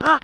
啊。